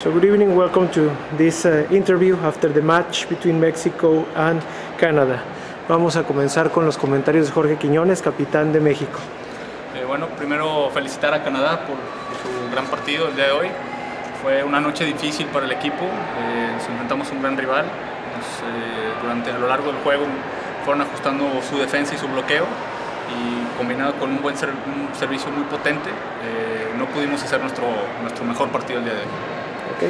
So good evening, welcome to this uh, interview after the match between Mexico and Canada. Vamos a comenzar con los comentarios de Jorge Quiñones, capitán de México. Eh, bueno, primero felicitar a Canadá por, su gran partido el día de hoy. Fue una noche difícil para el equipo, eh, nos enfrentamos a un gran rival. Eh, durante a lo largo del juego fueron ajustando su defensa y su bloqueo y combinado con un buen un servicio muy potente, no pudimos hacer nuestro, nuestro mejor partido el día de hoy. Okay.